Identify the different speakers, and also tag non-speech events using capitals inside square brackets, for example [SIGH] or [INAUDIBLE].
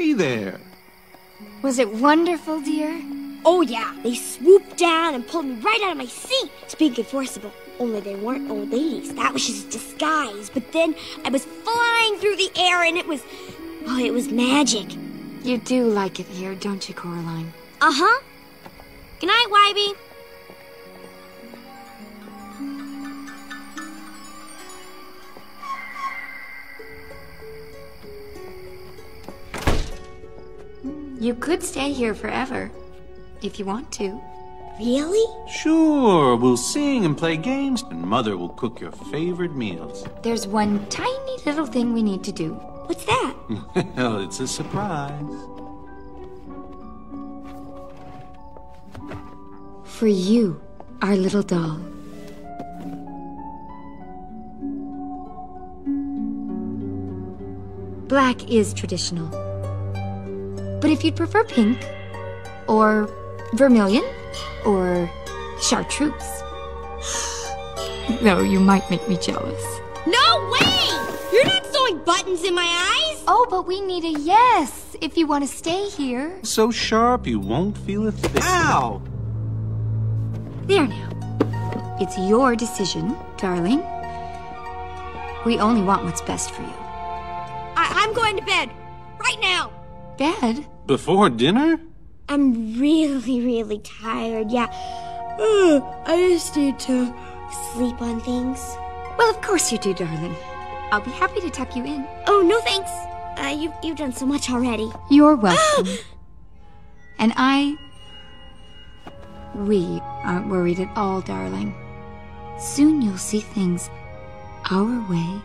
Speaker 1: Hey there.
Speaker 2: Was it wonderful, dear?
Speaker 3: Oh, yeah. They swooped down and pulled me right out of my seat. Spink and Forcible. Only they weren't old ladies. That was just a disguise. But then I was flying through the air and it was. Oh, it was magic.
Speaker 2: You do like it here, don't you, Coraline?
Speaker 3: Uh huh. Good night, Wybie.
Speaker 2: You could stay here forever, if you want to.
Speaker 3: Really?
Speaker 1: Sure, we'll sing and play games, and Mother will cook your favorite meals.
Speaker 2: There's one tiny little thing we need to do.
Speaker 3: What's that? [LAUGHS]
Speaker 1: well, it's a surprise.
Speaker 2: For you, our little doll. Black is traditional. But if you'd prefer pink, or vermilion, or chartreuse. [SIGHS] Though you might make me jealous.
Speaker 3: No way! You're not sewing buttons in my eyes!
Speaker 2: Oh, but we need a yes if you want to stay here.
Speaker 1: So sharp you won't feel a thing. Ow!
Speaker 2: There now. It's your decision, darling. We only want what's best for you.
Speaker 3: I- I'm going to bed. Right now.
Speaker 2: Bed?
Speaker 1: Before dinner?
Speaker 3: I'm really, really tired. Yeah. Ugh, I just need to sleep on things.
Speaker 2: Well, of course you do, darling. I'll be happy to tuck you in.
Speaker 3: Oh, no thanks. Uh, you, you've done so much already.
Speaker 2: You're welcome. [GASPS] and I. We aren't worried at all, darling. Soon you'll see things our way